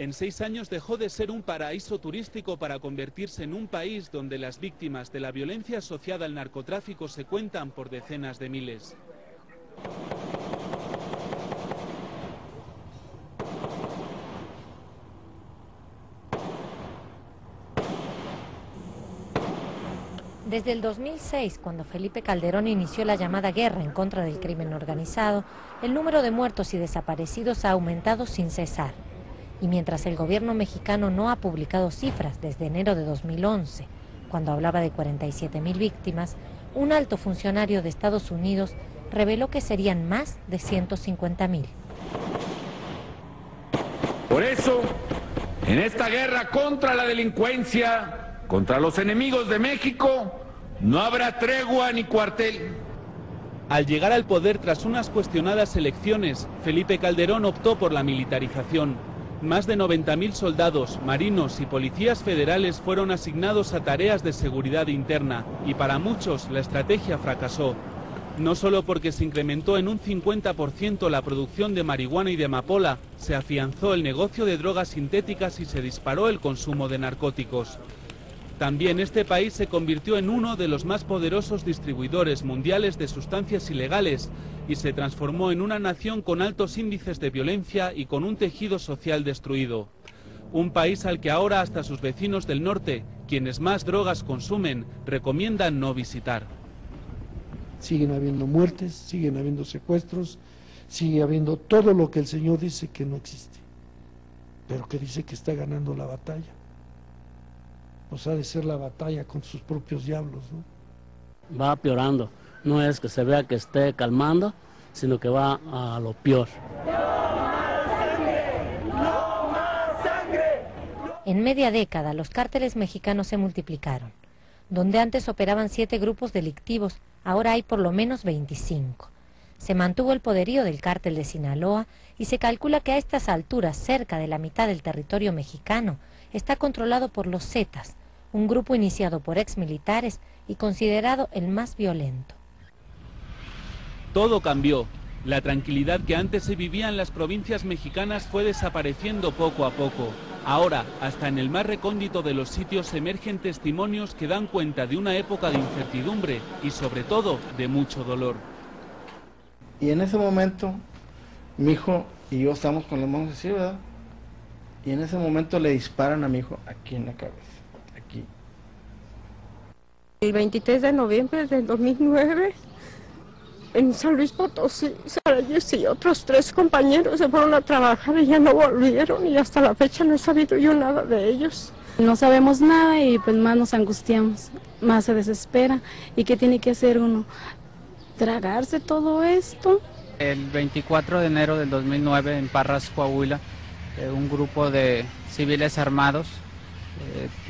En seis años dejó de ser un paraíso turístico para convertirse en un país donde las víctimas de la violencia asociada al narcotráfico se cuentan por decenas de miles. Desde el 2006, cuando Felipe Calderón inició la llamada guerra en contra del crimen organizado, el número de muertos y desaparecidos ha aumentado sin cesar. Y mientras el gobierno mexicano no ha publicado cifras desde enero de 2011, cuando hablaba de 47 mil víctimas, un alto funcionario de Estados Unidos reveló que serían más de 150 mil. Por eso, en esta guerra contra la delincuencia, contra los enemigos de México, no habrá tregua ni cuartel. Al llegar al poder tras unas cuestionadas elecciones, Felipe Calderón optó por la militarización. Más de 90.000 soldados, marinos y policías federales fueron asignados a tareas de seguridad interna y para muchos la estrategia fracasó. No solo porque se incrementó en un 50% la producción de marihuana y de amapola, se afianzó el negocio de drogas sintéticas y se disparó el consumo de narcóticos. También este país se convirtió en uno de los más poderosos distribuidores mundiales de sustancias ilegales y se transformó en una nación con altos índices de violencia y con un tejido social destruido. Un país al que ahora hasta sus vecinos del norte, quienes más drogas consumen, recomiendan no visitar. Siguen habiendo muertes, siguen habiendo secuestros, sigue habiendo todo lo que el Señor dice que no existe, pero que dice que está ganando la batalla pues ha de ser la batalla con sus propios diablos. ¿no? Va peorando, no es que se vea que esté calmando, sino que va a lo peor. En media década los cárteles mexicanos se multiplicaron. Donde antes operaban siete grupos delictivos, ahora hay por lo menos 25. Se mantuvo el poderío del cártel de Sinaloa y se calcula que a estas alturas cerca de la mitad del territorio mexicano está controlado por los Zetas, un grupo iniciado por exmilitares y considerado el más violento. Todo cambió. La tranquilidad que antes se vivía en las provincias mexicanas fue desapareciendo poco a poco. Ahora, hasta en el más recóndito de los sitios emergen testimonios que dan cuenta de una época de incertidumbre y sobre todo de mucho dolor. Y en ese momento, mi hijo y yo estamos con las manos así, ¿verdad? Y en ese momento le disparan a mi hijo aquí en la cabeza. El 23 de noviembre del 2009, en San Luis Potosí, Sarayes y otros tres compañeros se fueron a trabajar y ya no volvieron y hasta la fecha no he sabido yo nada de ellos. No sabemos nada y pues más nos angustiamos, más se desespera. ¿Y qué tiene que hacer uno? ¿Tragarse todo esto? El 24 de enero del 2009 en Parras, Coahuila, eh, un grupo de civiles armados eh,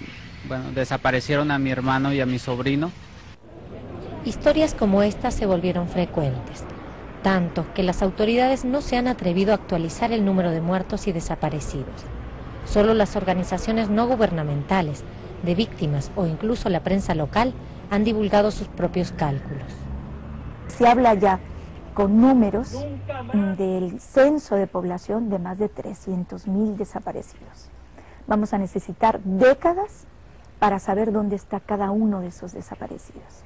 bueno, desaparecieron a mi hermano y a mi sobrino. Historias como estas se volvieron frecuentes, tanto que las autoridades no se han atrevido a actualizar el número de muertos y desaparecidos. Solo las organizaciones no gubernamentales, de víctimas o incluso la prensa local han divulgado sus propios cálculos. Se habla ya con números del censo de población de más de 300.000 desaparecidos. Vamos a necesitar décadas para saber dónde está cada uno de esos desaparecidos.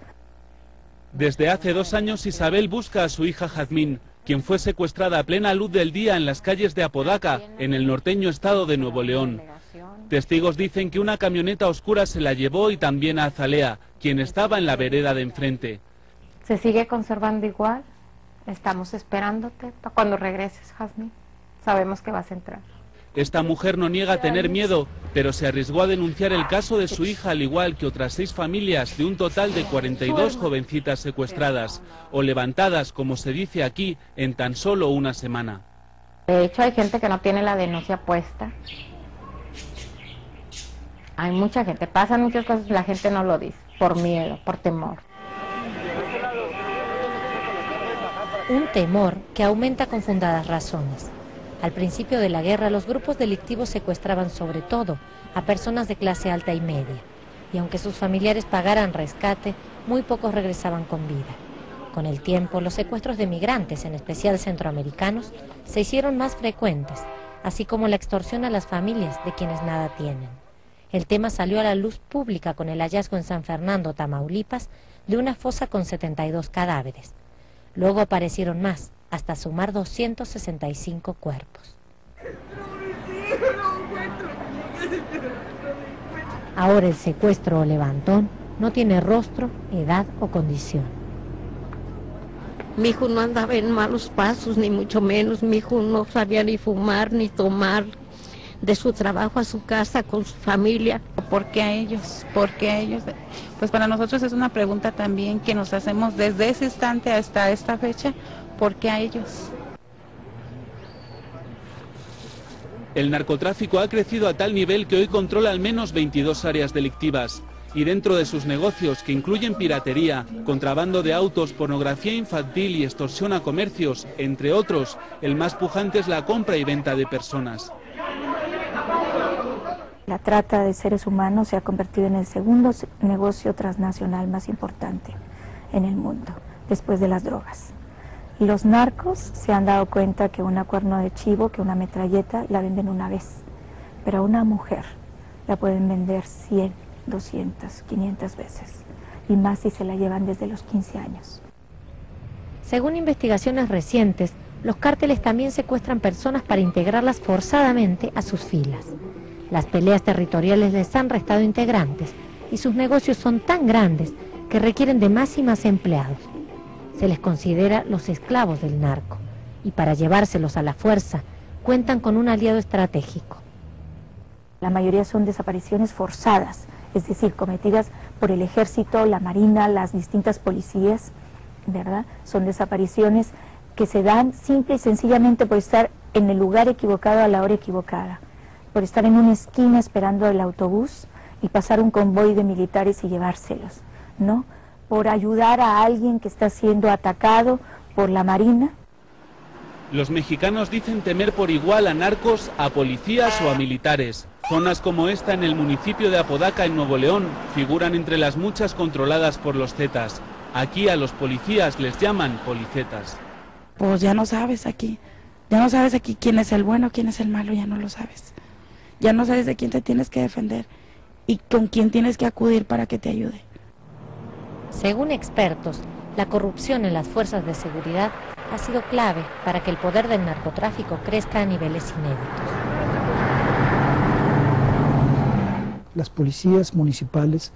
Desde hace dos años Isabel busca a su hija Jazmín, quien fue secuestrada a plena luz del día en las calles de Apodaca, en el norteño estado de Nuevo León. Testigos dicen que una camioneta oscura se la llevó y también a Azalea, quien estaba en la vereda de enfrente. Se sigue conservando igual. Estamos esperándote para cuando regreses, Jazmín. Sabemos que vas a entrar. Esta mujer no niega tener miedo, pero se arriesgó a denunciar el caso de su hija al igual que otras seis familias de un total de 42 jovencitas secuestradas o levantadas, como se dice aquí, en tan solo una semana. De hecho, hay gente que no tiene la denuncia puesta. Hay mucha gente, pasan muchas cosas y la gente no lo dice, por miedo, por temor. Un temor que aumenta con fundadas razones. Al principio de la guerra, los grupos delictivos secuestraban sobre todo a personas de clase alta y media, y aunque sus familiares pagaran rescate, muy pocos regresaban con vida. Con el tiempo, los secuestros de migrantes, en especial centroamericanos, se hicieron más frecuentes, así como la extorsión a las familias de quienes nada tienen. El tema salió a la luz pública con el hallazgo en San Fernando, Tamaulipas, de una fosa con 72 cadáveres. Luego aparecieron más, hasta sumar 265 cuerpos. Ahora el secuestro o levantón no tiene rostro, edad o condición. Mi hijo no andaba en malos pasos, ni mucho menos. Mi hijo no sabía ni fumar ni tomar de su trabajo a su casa con su familia. ¿Por qué a ellos? ¿Por qué a ellos? Pues para nosotros es una pregunta también que nos hacemos desde ese instante hasta esta fecha. ¿Por qué a ellos? El narcotráfico ha crecido a tal nivel que hoy controla al menos 22 áreas delictivas y dentro de sus negocios, que incluyen piratería, contrabando de autos, pornografía infantil y extorsión a comercios, entre otros, el más pujante es la compra y venta de personas. La trata de seres humanos se ha convertido en el segundo negocio transnacional más importante en el mundo, después de las drogas. Los narcos se han dado cuenta que una cuerno de chivo, que una metralleta, la venden una vez, pero a una mujer la pueden vender 100, 200, 500 veces, y más si se la llevan desde los 15 años. Según investigaciones recientes, los cárteles también secuestran personas para integrarlas forzadamente a sus filas. Las peleas territoriales les han restado integrantes y sus negocios son tan grandes que requieren de más y más empleados. Se les considera los esclavos del narco y para llevárselos a la fuerza cuentan con un aliado estratégico. La mayoría son desapariciones forzadas, es decir, cometidas por el ejército, la marina, las distintas policías, ¿verdad? Son desapariciones que se dan simple y sencillamente por estar en el lugar equivocado a la hora equivocada, por estar en una esquina esperando el autobús y pasar un convoy de militares y llevárselos, ¿no? Por ayudar a alguien que está siendo atacado por la marina. Los mexicanos dicen temer por igual a narcos, a policías o a militares. Zonas como esta en el municipio de Apodaca, en Nuevo León, figuran entre las muchas controladas por los Zetas. Aquí a los policías les llaman policetas. Pues ya no sabes aquí. Ya no sabes aquí quién es el bueno, quién es el malo, ya no lo sabes. Ya no sabes de quién te tienes que defender y con quién tienes que acudir para que te ayude. Según expertos, la corrupción en las fuerzas de seguridad ha sido clave para que el poder del narcotráfico crezca a niveles inéditos. las policías municipales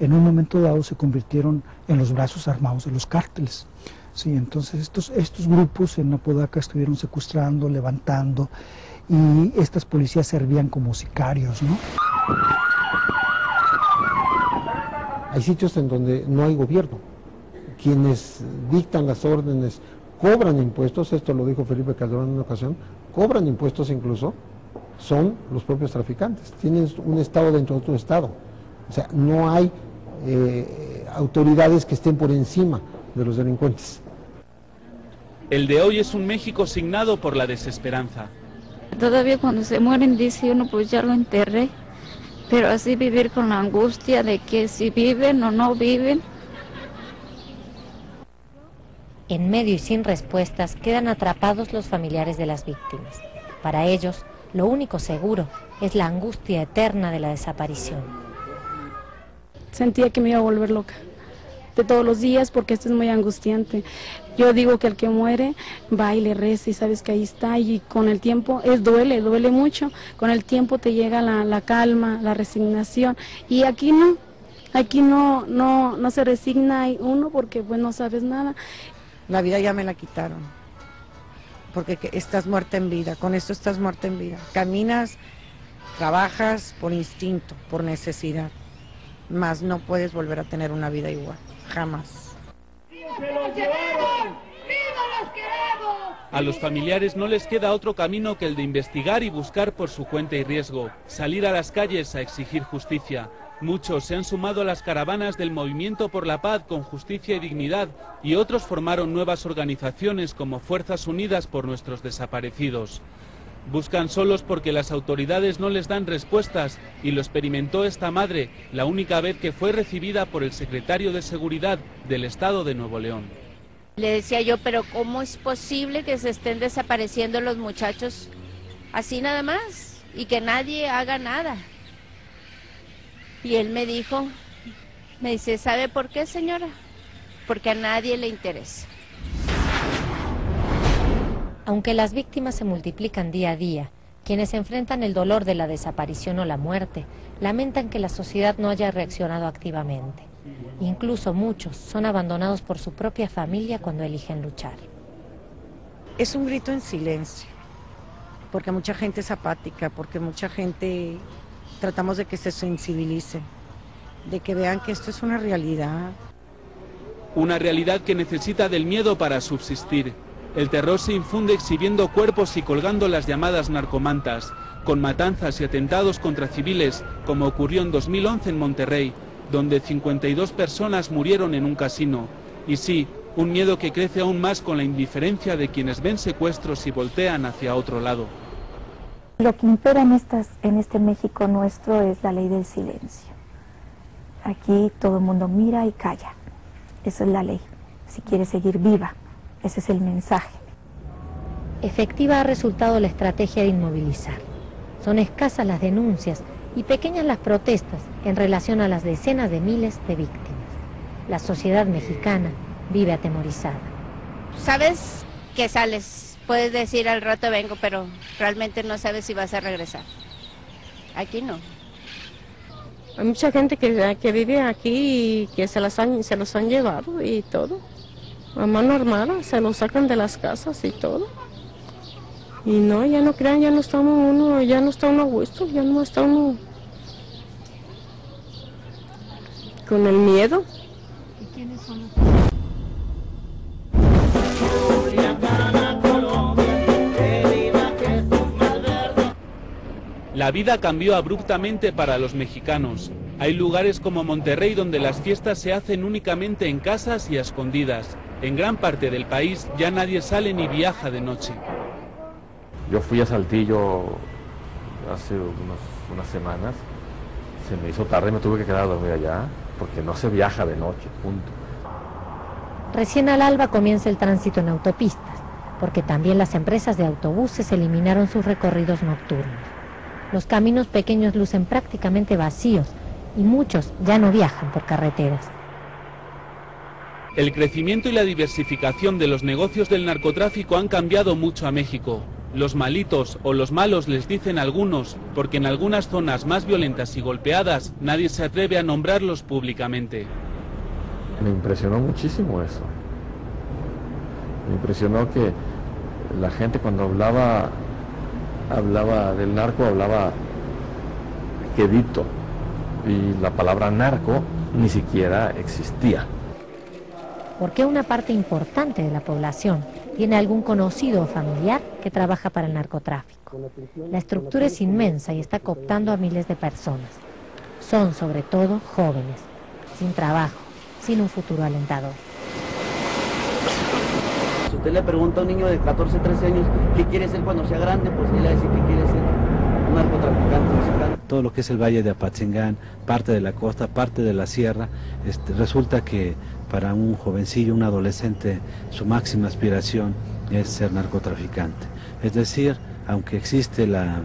en un momento dado se convirtieron en los brazos armados de los cárteles. Sí, entonces estos, estos grupos en Apodaca estuvieron secuestrando, levantando y estas policías servían como sicarios, ¿no? Hay sitios en donde no hay gobierno. Quienes dictan las órdenes cobran impuestos, esto lo dijo Felipe Calderón en una ocasión, cobran impuestos incluso, son los propios traficantes. Tienen un Estado dentro de otro Estado. O sea, no hay eh, autoridades que estén por encima de los delincuentes. El de hoy es un México signado por la desesperanza. Todavía cuando se mueren dice uno, pues ya lo enterré. Pero así vivir con la angustia de que si viven o no viven. En medio y sin respuestas quedan atrapados los familiares de las víctimas. Para ellos, lo único seguro es la angustia eterna de la desaparición. Sentía que me iba a volver loca de todos los días porque esto es muy angustiante. Yo digo que el que muere va y le reza y sabes que ahí está y con el tiempo es duele, duele mucho. Con el tiempo te llega la, calma, la resignación y aquí no, aquí no, no, no se resigna uno porque pues no sabes nada. La vida ya me la quitaron porque estás muerta en vida, con esto estás muerta en vida. Caminas, trabajas por instinto, por necesidad, mas no puedes volver a tener una vida igual, jamás. A los familiares no les queda otro camino que el de investigar y buscar por su cuenta y riesgo, salir a las calles a exigir justicia, Muchos se han sumado a las caravanas del Movimiento por la Paz con Justicia y Dignidad y otros formaron nuevas organizaciones como Fuerzas Unidas por nuestros desaparecidos. Buscan solos porque las autoridades no les dan respuestas y lo experimentó esta madre la única vez que fue recibida por el secretario de Seguridad del Estado de Nuevo León. Le decía yo, pero ¿cómo es posible que se estén desapareciendo los muchachos así nada más, y que nadie haga nada. Y él me dijo, me dice, ¿sabe por qué, señora? Porque a nadie le interesa. Aunque las víctimas se multiplican día a día, quienes enfrentan el dolor de la desaparición o la muerte lamentan que la sociedad no haya reaccionado activamente. Incluso muchos son abandonados por su propia familia cuando eligen luchar. Es un grito en silencio, porque mucha gente es apática, porque mucha gente tratamos de que se sensibilice, de que vean que esto es una realidad. Una realidad que necesita del miedo para subsistir. El terror se infunde exhibiendo cuerpos y colgando las llamadas narcomantas, con matanzas y atentados contra civiles, como ocurrió en 2011 en Monterrey, donde 52 personas murieron en un casino. Y sí, un miedo que crece aún más con la indiferencia de quienes ven secuestros y voltean hacia otro lado. Lo que impera en, en este México nuestro es la ley del silencio. Aquí todo el mundo mira y calla. Esa es la ley. Si quiere seguir viva, ese es el mensaje. Efectiva ha resultado la estrategia de inmovilizar. Son escasas las denuncias y pequeñas las protestas en relación a las decenas de miles de víctimas. La sociedad mexicana vive atemorizada. ¿Sabes que sales? Puedes decir al rato vengo, pero realmente no sabes si vas a regresar. Aquí no. Hay mucha gente que, que vive aquí y que se, las han, se los han llevado y todo. A mano armada, se los sacan de las casas y todo. Y no, ya no crean, ya no estamos uno, ya no está uno a gusto, ya no está uno con el miedo. ¿Y quiénes son los La vida cambió abruptamente para los mexicanos. Hay lugares como Monterrey donde las fiestas se hacen únicamente en casas y a escondidas. En gran parte del país ya nadie sale ni viaja de noche. Yo fui a Saltillo hace unas semanas, se me hizo tarde y me tuve que quedar a dormir allá, porque no se viaja de noche, punto. Recién al alba comienza el tránsito en autopistas, porque también las empresas de autobuses eliminaron sus recorridos nocturnos. Los caminos pequeños lucen prácticamente vacíos y muchos ya no viajan por carreteras. El crecimiento y la diversificación de los negocios del narcotráfico han cambiado mucho a México. Los malitos o los malos les dicen algunos, porque en algunas zonas más violentas y golpeadas nadie se atreve a nombrarlos públicamente. Me impresionó muchísimo eso. Me impresionó que la gente cuando hablaba, hablaba del narco, hablaba quedito. Y la palabra narco ni siquiera existía. Porque una parte importante de la población tiene algún conocido o familiar que trabaja para el narcotráfico. La estructura es inmensa y está cooptando a miles de personas. Son sobre todo jóvenes, sin trabajo, sin un futuro alentador. Si usted le pregunta a un niño de 14, 13 años qué quiere ser cuando sea grande, pues él le va a decir que quiere ser un narcotraficante mexicano. Todo lo que es el valle de Apatzingán, parte de la costa, parte de la sierra, este, resulta que para un jovencillo, un adolescente, su máxima aspiración es ser narcotraficante. Es decir, aunque existe la,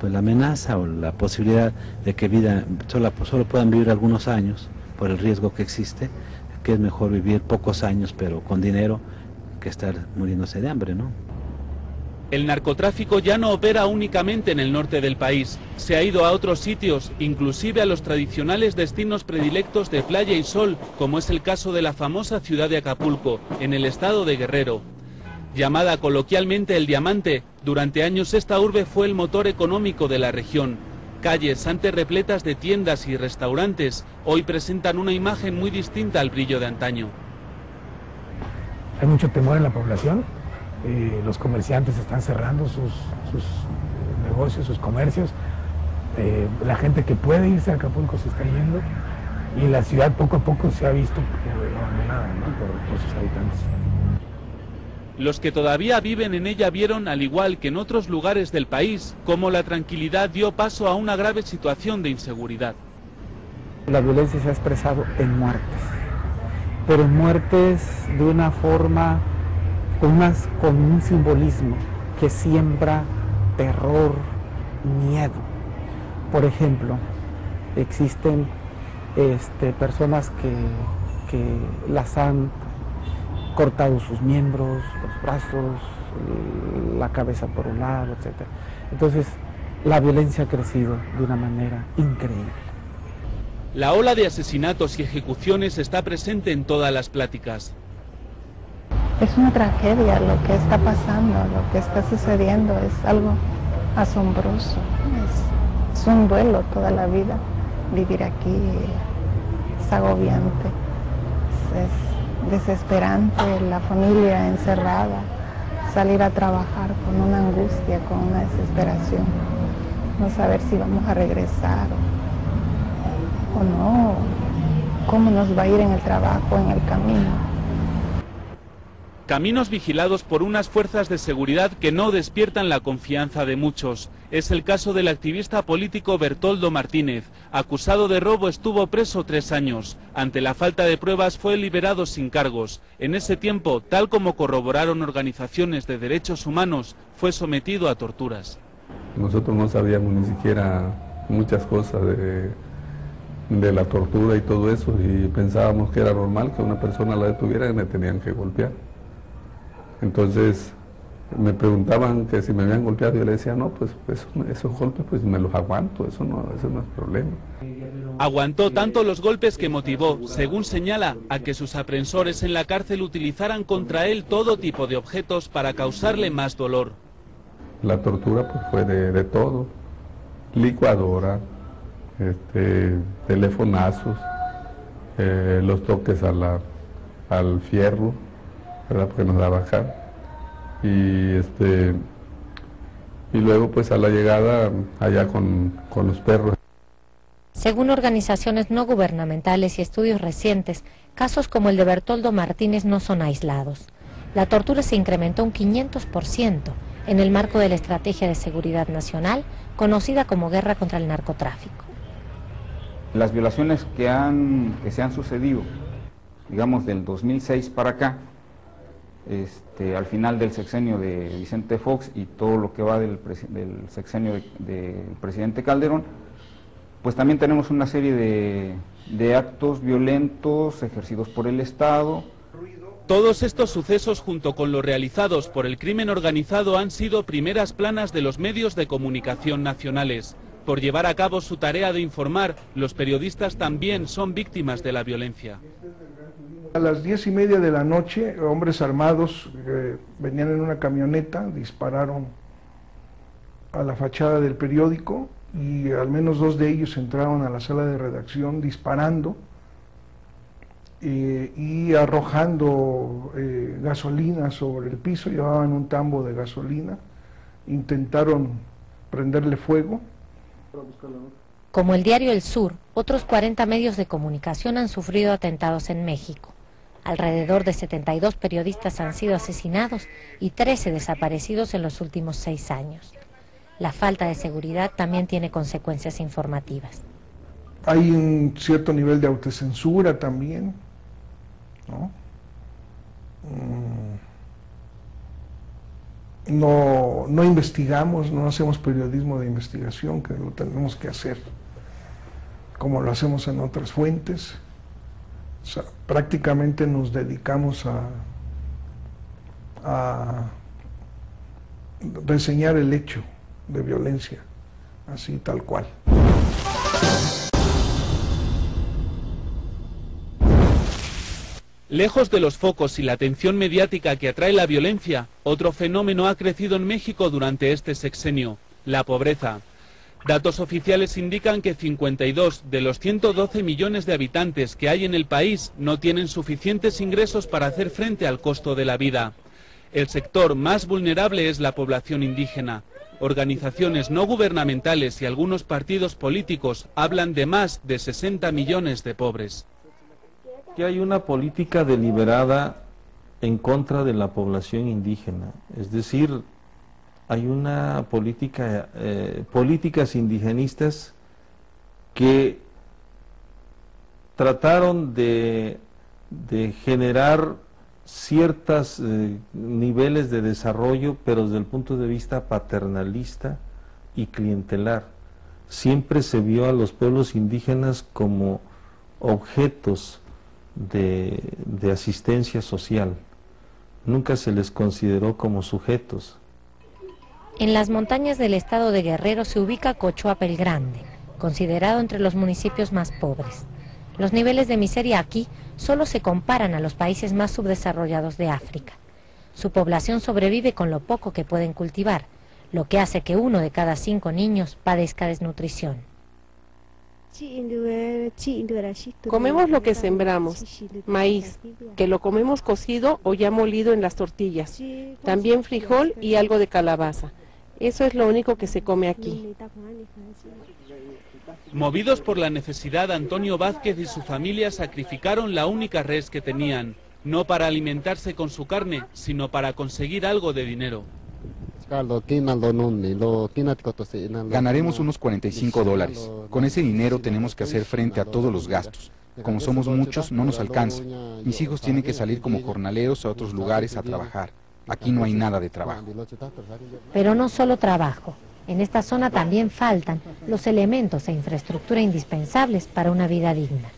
pues, la amenaza o la posibilidad de que vida, solo, solo puedan vivir algunos años por el riesgo que existe, que es mejor vivir pocos años pero con dinero que estar muriéndose de hambre, ¿no? El narcotráfico ya no opera únicamente en el norte del país, se ha ido a otros sitios, inclusive a los tradicionales destinos predilectos de playa y sol, como es el caso de la famosa ciudad de Acapulco, en el estado de Guerrero. Llamada coloquialmente el Diamante, durante años esta urbe fue el motor económico de la región. Calles antes repletas de tiendas y restaurantes, hoy presentan una imagen muy distinta al brillo de antaño. Hay mucho temor en la población, eh, los comerciantes están cerrando sus, sus eh, negocios, sus comercios, eh, la gente que puede irse a Acapulco se está yendo y la ciudad poco a poco se ha visto abandonada ¿no? por, por sus habitantes. Los que todavía viven en ella vieron, al igual que en otros lugares del país, cómo la tranquilidad dio paso a una grave situación de inseguridad. La violencia se ha expresado en muertes, pero en muertes de una forma unas- con un simbolismo que siembra terror, miedo. Por ejemplo, existen este, personas que, que las han cortado sus miembros, los brazos, la cabeza por un lado, etc. Entonces, la violencia ha crecido de una manera increíble. La ola de asesinatos y ejecuciones está presente en todas las pláticas. Es una tragedia lo que está pasando, lo que está sucediendo, es algo asombroso, es, un duelo toda la vida. Vivir aquí. Es agobiante, es, es desesperante, la familia encerrada, salir a trabajar con una angustia, con una desesperación, no saber si vamos a regresar o no, cómo nos va a ir en el trabajo, en el camino. Caminos vigilados por unas fuerzas de seguridad que no despiertan la confianza de muchos. Es el caso del activista político Bertoldo Martínez. Acusado de robo estuvo preso tres años. Ante la falta de pruebas fue liberado sin cargos. En ese tiempo, tal como corroboraron organizaciones de derechos humanos, fue sometido a torturas. Nosotros no sabíamos ni siquiera muchas cosas de, de la tortura y todo eso y pensábamos que era normal que una persona la detuviera y me tenían que golpear. Entonces me preguntaban que si me habían golpeado, yo le decía, no, pues eso, esos golpes pues me los aguanto, eso no, eso no es problema. Aguantó tanto los golpes que motivó, según señala, a que sus aprensores en la cárcel utilizaran contra él todo tipo de objetos para causarle más dolor. La tortura pues fue de, de todo, licuadora, este, telefonazos, eh, los toques a la, al fierro, ¿verdad? Porque nos daba acá. Y este y luego pues a la llegada allá con, con los perros. Según organizaciones no gubernamentales y estudios recientes, casos como el de Bertoldo Martínez no son aislados. La tortura se incrementó un 500% en el marco de la Estrategia de Seguridad Nacional, conocida como Guerra contra el Narcotráfico. Las violaciones que, han, que se han sucedido, digamos del 2006 para acá, este, al final del sexenio de Vicente Fox y todo lo que va del, del sexenio del de, presidente Calderón, pues también tenemos una serie de, de actos violentos ejercidos por el Estado. Todos estos sucesos junto con los realizados por el crimen organizado han sido primeras planas de los medios de comunicación nacionales. Por llevar a cabo su tarea de informar, los periodistas también son víctimas de la violencia. A las diez y media de la noche, hombres armados eh, venían en una camioneta, dispararon a la fachada del periódico y al menos dos de ellos entraron a la sala de redacción disparando eh, y arrojando eh, gasolina sobre el piso, llevaban un tambo de gasolina, intentaron prenderle fuego. Como el diario El Sur, otros 40 medios de comunicación han sufrido atentados en México. Alrededor de 72 periodistas han sido asesinados y 13 desaparecidos en los últimos seis años. La falta de seguridad también tiene consecuencias informativas. Hay un cierto nivel de autocensura también, ¿no? No, no investigamos, no hacemos periodismo de investigación, que lo tenemos que hacer como lo hacemos en otras fuentes. Prácticamente nos dedicamos a, a reseñar el hecho de violencia, así tal cual. Lejos de los focos y la atención mediática que atrae la violencia, otro fenómeno ha crecido en México durante este sexenio, la pobreza. Datos oficiales indican que 52 de los 112 millones de habitantes que hay en el país no tienen suficientes ingresos para hacer frente al costo de la vida. El sector más vulnerable es la población indígena. Organizaciones no gubernamentales y algunos partidos políticos hablan de más de 60 millones de pobres. Que hay una política deliberada en contra de la población indígena, es decir, hay una política, eh, políticas indigenistas que trataron de, generar ciertos eh, niveles de desarrollo, pero desde el punto de vista paternalista y clientelar. Siempre se vio a los pueblos indígenas como objetos de asistencia social. Nunca se les consideró como sujetos. En las montañas del estado de Guerrero se ubica Cochuapa el Grande, considerado entre los municipios más pobres. Los niveles de miseria aquí solo se comparan a los países más subdesarrollados de África. Su población sobrevive con lo poco que pueden cultivar, lo que hace que uno de cada cinco niños padezca desnutrición. Comemos lo que sembramos, maíz, que lo comemos cocido o ya molido en las tortillas, también frijol y algo de calabaza. Eso es lo único que se come aquí. Movidos por la necesidad, Antonio Vázquez y su familia sacrificaron la única res que tenían, no para alimentarse con su carne, sino para conseguir algo de dinero. Ganaremos unos 45 dólares. Con ese dinero tenemos que hacer frente a todos los gastos. Como somos muchos, no nos alcanza. Mis hijos tienen que salir como jornaleros a otros lugares a trabajar. Aquí no hay nada de trabajo. Pero no solo trabajo. En esta zona también faltan los elementos e infraestructura indispensables para una vida digna.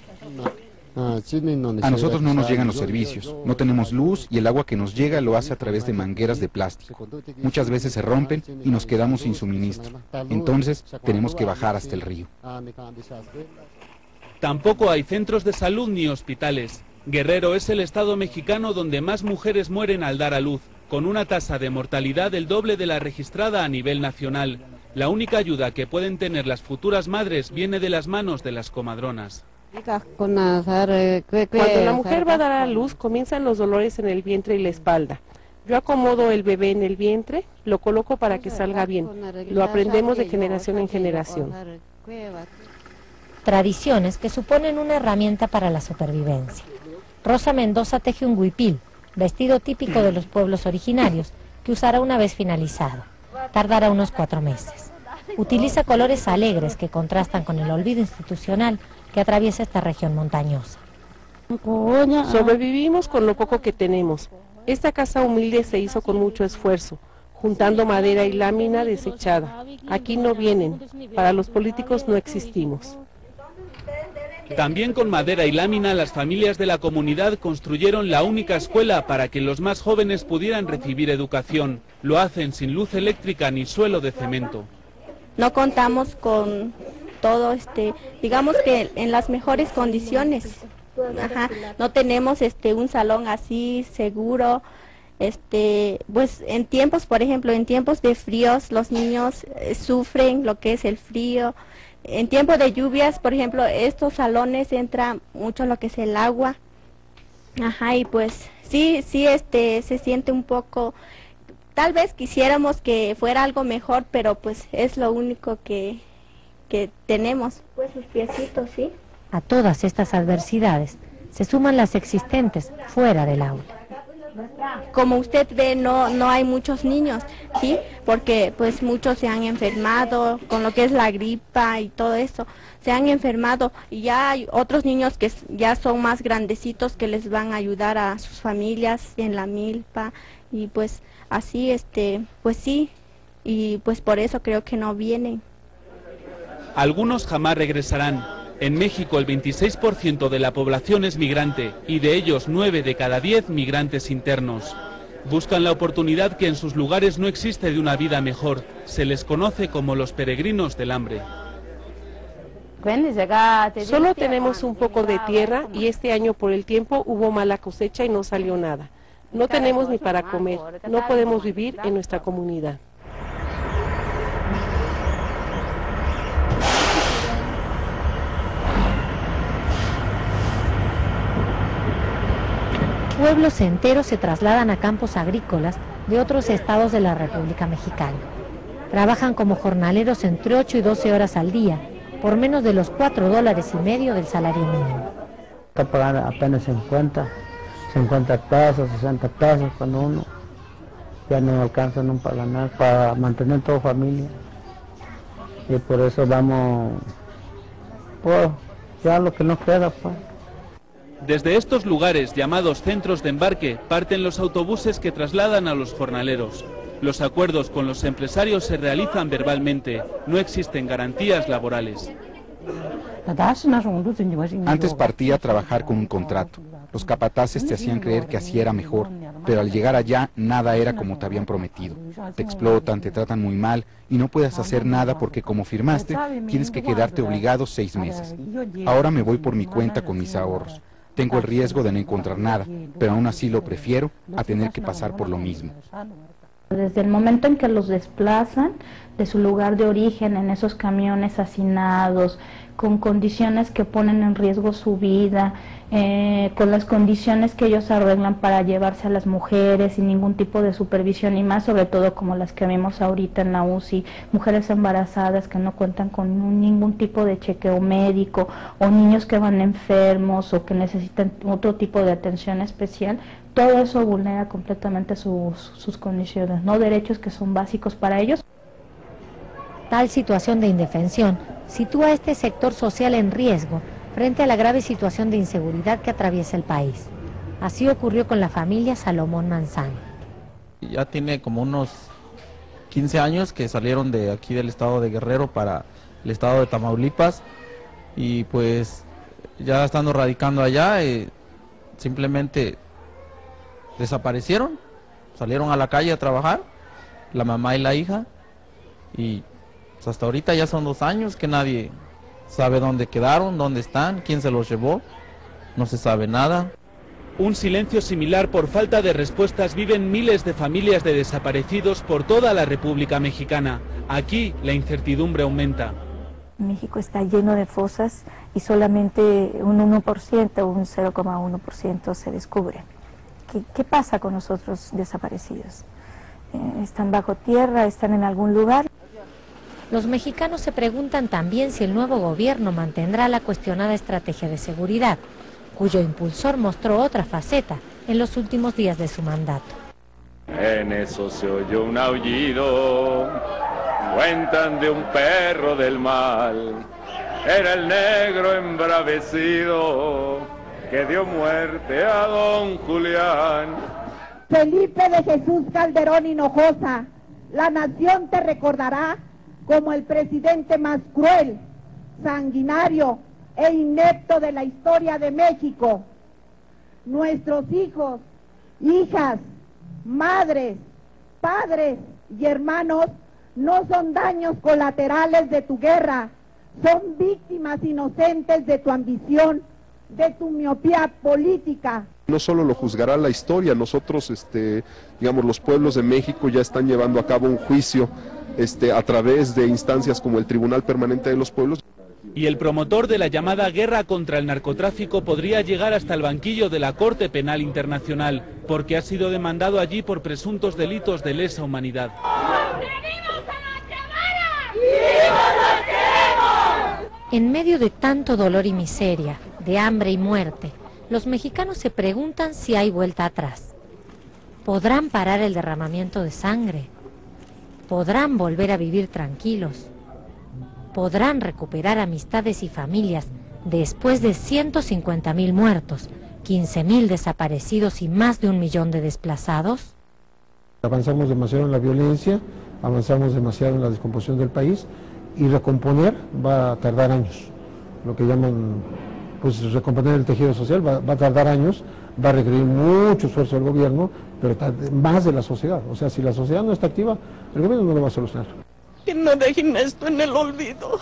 A nosotros no nos llegan los servicios, no tenemos luz y el agua que nos llega lo hace a través de mangueras de plástico. Muchas veces se rompen y nos quedamos sin suministro. Entonces tenemos que bajar hasta el río. Tampoco hay centros de salud ni hospitales. Guerrero es el estado mexicano donde más mujeres mueren al dar a luz, con una tasa de mortalidad del doble de la registrada a nivel nacional. La única ayuda que pueden tener las futuras madres viene de las manos de las comadronas. Cuando la mujer va a dar a luz, comienzan los dolores en el vientre y la espalda. Yo acomodo el bebé en el vientre, lo coloco para que salga bien. Lo aprendemos de generación en generación. Tradiciones que suponen una herramienta para la supervivencia. Rosa Mendoza teje un huipil, vestido típico de los pueblos originarios, que usará una vez finalizado. Tardará unos cuatro meses. Utiliza colores alegres que contrastan con el olvido institucional que atraviesa esta región montañosa. Sobrevivimos con lo poco que tenemos. Esta casa humilde se hizo con mucho esfuerzo, juntando madera y lámina desechada. Aquí no vienen, para los políticos no existimos. También con madera y lámina las familias de la comunidad construyeron la única escuela para que los más jóvenes pudieran recibir educación. Lo hacen sin luz eléctrica ni suelo de cemento. No contamos con todo, este, digamos que en las mejores condiciones. no tenemos este un salón así seguro. Este, pues en tiempos, por ejemplo, en tiempos de fríos los niños eh, sufren lo que es el frío. En tiempo de lluvias, por ejemplo, estos salones entra mucho lo que es el agua. Ajá, y pues sí, sí, este, se siente un poco, tal vez quisiéramos que fuera algo mejor, pero pues es lo único que, que tenemos. Pues sus piecitos, sí. A todas estas adversidades se suman las existentes fuera del aula. Como usted ve, no, no hay muchos niños, ¿sí? Porque pues muchos se han enfermado con lo que es la gripa y todo eso. Se han enfermado y ya hay otros niños que ya son más grandecitos que les van a ayudar a sus familias en la milpa y pues así, este, pues sí, y pues por eso creo que no vienen. Algunos jamás regresarán. En México el 26% de la población es migrante y de ellos 9 de cada 10 migrantes internos. Buscan la oportunidad que en sus lugares no existe de una vida mejor. Se les conoce como los peregrinos del hambre. Solo tenemos un poco de tierra y este año por el tiempo hubo mala cosecha y no salió nada. No tenemos ni para comer, no podemos vivir en nuestra comunidad. Pueblos enteros se trasladan a campos agrícolas de otros estados de la República Mexicana. Trabajan como jornaleros entre 8 y 12 horas al día, por menos de los 4 dólares y medio del salario mínimo. Está pagando apenas 50, 50 pesos, 60 pesos cuando uno ya no alcanza no para ganar, para mantener toda familia. Y por eso vamos, pues, ya lo que nos queda, pues. Desde estos lugares, llamados centros de embarque, parten los autobuses que trasladan a los jornaleros. Los acuerdos con los empresarios se realizan verbalmente, no existen garantías laborales. Antes partía a trabajar con un contrato. Los capataces te hacían creer que así era mejor, pero al llegar allá nada era como te habían prometido. Te explotan, te tratan muy mal y no puedes hacer nada porque como firmaste tienes que quedarte obligado seis meses. Ahora me voy por mi cuenta con mis ahorros. Tengo el riesgo de no encontrar nada, pero aún así lo prefiero a tener que pasar por lo mismo. Desde el momento en que los desplazan de su lugar de origen en esos camiones hacinados, con condiciones que ponen en riesgo su vida, eh, con las condiciones que ellos arreglan para llevarse a las mujeres sin ningún tipo de supervisión y más sobre todo como las que vemos ahorita en la UCI, mujeres embarazadas que no cuentan con ningún tipo de chequeo médico o niños que van enfermos o que necesitan otro tipo de atención especial, todo eso vulnera completamente sus, sus condiciones, no derechos que son básicos para ellos. Tal situación de indefensión sitúa a este sector social en riesgo frente a la grave situación de inseguridad que atraviesa el país. Así ocurrió con la familia Salomón Manzano. Ya tiene como unos 15 años que salieron de aquí del estado de Guerrero para el estado de Tamaulipas y pues ya estando radicando allá eh, simplemente desaparecieron, salieron a la calle a trabajar, la mamá y la hija y pues, hasta ahorita ya son dos años que nadie sabe dónde quedaron, dónde están, quién se los llevó, no se sabe nada. Un silencio similar por falta de respuestas viven miles de familias de desaparecidos por toda la República Mexicana. Aquí la incertidumbre aumenta. México está lleno de fosas y solamente un 1% o un 0,1% se descubre. ¿Qué, pasa con los otros desaparecidos? Eh, ¿Están bajo tierra? ¿Están en algún lugar? Los mexicanos se preguntan también si el nuevo gobierno mantendrá la cuestionada estrategia de seguridad, cuyo impulsor mostró otra faceta en los últimos días de su mandato. En eso se oyó un aullido, cuentan de un perro del mal, era el negro embravecido que dio muerte a don Julián. Felipe de Jesús Calderón Hinojosa, la nación te recordará como el presidente más cruel, sanguinario e inepto de la historia de México. Nuestros hijos, hijas, madres, padres y hermanos no son daños colaterales de tu guerra, son víctimas inocentes de tu ambición, de tu miopía política. No solo lo juzgará la historia, nosotros, este, digamos, los pueblos de México ya están llevando a cabo un juicio este, a través de instancias como el Tribunal Permanente de los Pueblos. Y el promotor de la llamada guerra contra el narcotráfico podría llegar hasta el banquillo de la Corte Penal Internacional, porque ha sido demandado allí por presuntos delitos de lesa humanidad. En medio de tanto dolor y miseria, de hambre y muerte, los mexicanos se preguntan si hay vuelta atrás. ¿Podrán parar el derramamiento de sangre? Podrán volver a vivir tranquilos, podrán recuperar amistades y familias después de 150.000 muertos, 15.000 desaparecidos y más de un millón de desplazados? Avanzamos demasiado en la violencia, avanzamos demasiado en la descomposición del país y recomponer va a tardar años. Lo que llaman, pues recomponer el tejido social va, a tardar años, va a requerir mucho esfuerzo del gobierno, pero más de la sociedad. O sea, si la sociedad no está activa, el gobierno no lo va a solucionar. Que no dejen esto en el olvido.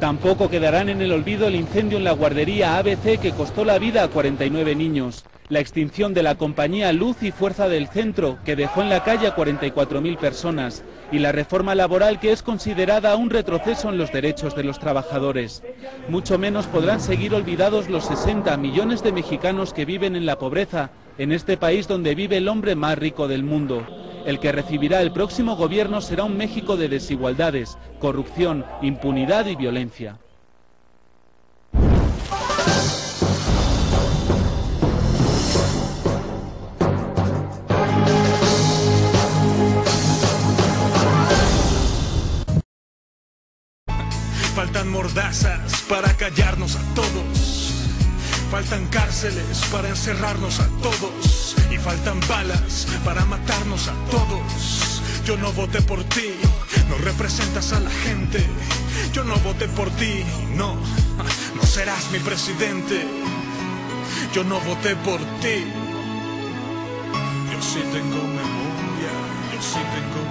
Tampoco quedarán en el olvido el incendio en la guardería ABC que costó la vida a 49 niños, la extinción de la compañía Luz y Fuerza del Centro que dejó en la calle a 44.000 personas y la reforma laboral que es considerada un retroceso en los derechos de los trabajadores. Mucho menos podrán seguir olvidados los 60 millones de mexicanos que viven en la pobreza en este país donde vive el hombre más rico del mundo. El que recibirá el próximo gobierno será un México de desigualdades, corrupción, impunidad y violencia. Mordazas para callarnos a todos. Faltan cárceles para encerrarnos a todos. Y faltan balas para matarnos a todos. Yo no voté por ti, no representas a la gente. Yo no voté por ti, no, no serás mi presidente. Yo no voté por ti. Yo sí tengo memoria, yo sí tengo.